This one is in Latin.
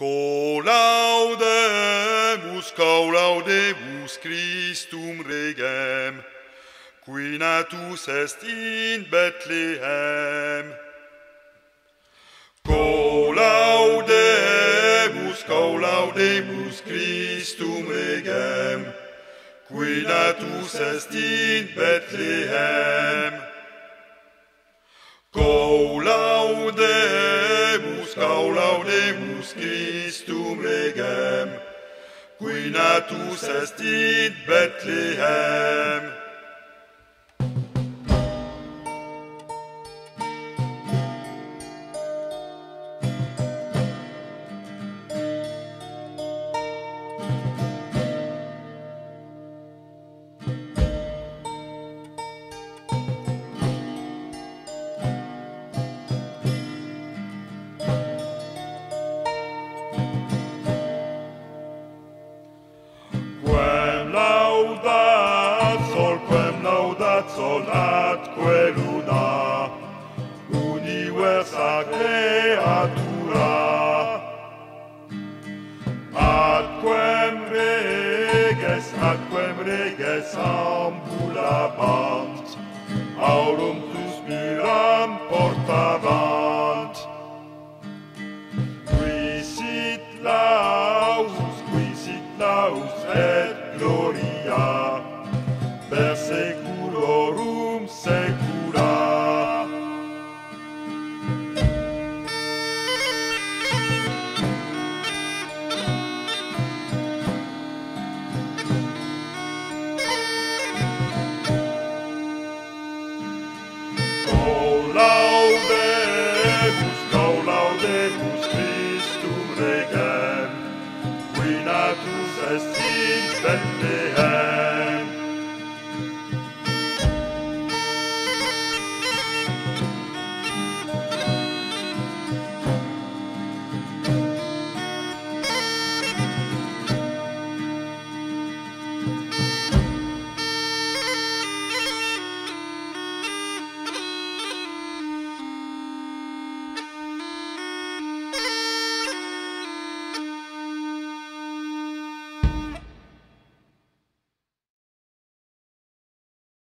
Colaudemus, colaudemus Christum regem, qui natus est in Bethlehem. Colaudemus, colaudemus Christum regem, qui natus est in Bethlehem. Colaudemus, colaudemus Deus Christum regem, qui natus est in Bethlehem, reges, aquem reges ambulabant, aurum suspiram portavant. Quisit laus, quisit laus et gloria, laudemus Christum regem, qui natus est in Bethlehem,